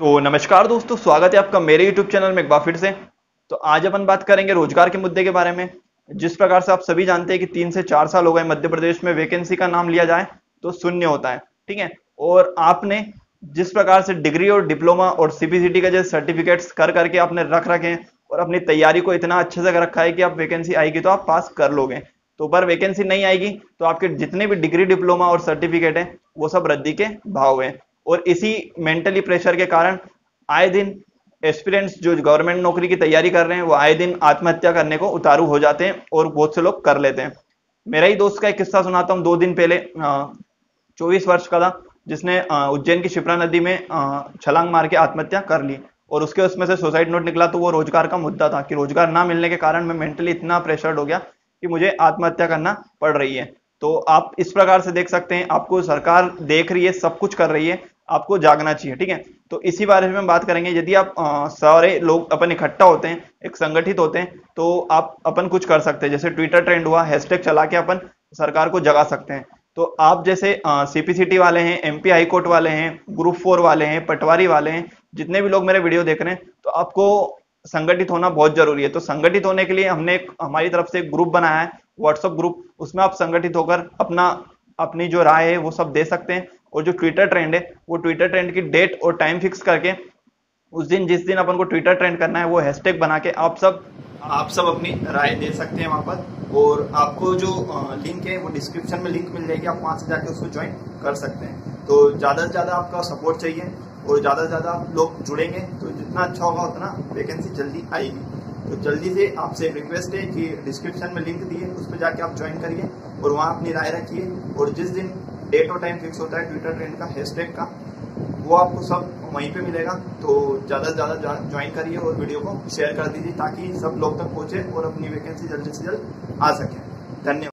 तो नमस्कार दोस्तों, स्वागत है आपका मेरे YouTube चैनल में एक बार फिर से। तो आज अपन बात करेंगे रोज़गार के मुद्दे के बारे में। जिस प्रकार से आप सभी जानते हैं कि तीन से चार साल हो गए मध्य प्रदेश में वैकेंसी का नाम लिया जाए तो शून्य होता है, ठीक है? और आपने जिस प्रकार से डिग्री और डिप्लोमा और सीपीसीटी का जैसे सर्टिफिकेट्स कर करके आपने रख रखे हैं और अपनी तैयारी को इतना अच्छे से रखा है कि आप वैकेंसी आएगी तो आप पास कर लोगे। तो पर वैकेंसी नहीं आएगी तो आपके जितने भी डिग्री डिप्लोमा और सर्टिफिकेट है, वो सब रद्दी के भाव है। और इसी मेंटली प्रेशर के कारण आए दिन एस्पिरेंट्स जो गवर्नमेंट नौकरी की तैयारी कर रहे हैं, वो आए दिन आत्महत्या करने को उतारू हो जाते हैं और बहुत से लोग कर लेते हैं। मेरा ही दोस्त का एक किस्सा सुनाता हूँ, दो दिन पहले चौबीस वर्ष का था, जिसने उज्जैन की शिप्रा नदी में छलांग मार के आत्महत्या कर ली और उसके उसमें से सुसाइड नोट निकला तो वो रोज़गार का मुद्दा था कि रोज़गार ना मिलने के कारण मैं मेंटली इतना प्रेशर्ड हो गया कि मुझे आत्महत्या करना पड़ रही है। तो आप इस प्रकार से देख सकते हैं, आपको सरकार देख रही है, सब कुछ कर रही है आपको जागना चाहिए ठीक है? तो इसी बारे में बात करेंगे। यदि आप आ, सारे लोग अपन इकट्ठा होते हैं एक संगठित होते हैं तो आप अपन कुछ कर सकते हैं। जैसे ट्विटर ट्रेंड हुआ हैशटैग चला के अपन सरकार को जगा सकते हैं। तो आप जैसे सीपीसीटी वाले हैं एमपी हाई कोर्ट वाले हैं ग्रुप फोर वाले हैं पटवारी वाले हैं जितने भी लोग मेरे वीडियो देख रहे हैं तो आपको संगठित होना बहुत ज़रूरी है। तो संगठित होने के लिए हमने एक हमारी तरफ़ से एक ग्रुप बनाया है व्हाट्सअप ग्रुप उसमें आप संगठित होकर अपना अपनी जो राय है वो सब दे सकते हैं। और जो ट्विटर ट्रेंड है, वो ट्विटर ट्रेंड की डेट और टाइम फिक्स करके, उस दिन, जिस दिन अपन को ट्विटर ट्रेंड करना है, वो हैशटैग बना के आप सब आप सब अपनी राय दे सकते हैं वहाँ पर। और आपको जो लिंक है, वो डिस्क्रिप्शन में लिंक मिल जाएगी। आप वहाँ से जाके उसको ज्वाइन कर सकते हैं। तो ज़्यादा से ज़्यादा आपका सपोर्ट चाहिए और ज़्यादा से ज़्यादा लोग जुड़ेंगे तो जितना अच्छा होगा, उतना वैकेंसी जल्दी आएगी। तो जल्दी से आपसे रिक्वेस्ट है कि डिस्क्रिप्शन में लिंक दिए, उस पर जाके आप ज्वाइन करिए और वहाँ अपनी राय रखिए। और जिस दिन डेट और टाइम फिक्स होता है ट्विटर ट्रेंड का हैशटैग का, वो आपको सब वहीं पे मिलेगा। तो ज़्यादा से ज़्यादा ज्वाइन करिए और वीडियो को शेयर कर दीजिए ताकि सब लोग तक पहुँचे और अपनी वैकेंसी जल्दी से जल्द आ सके। धन्यवाद।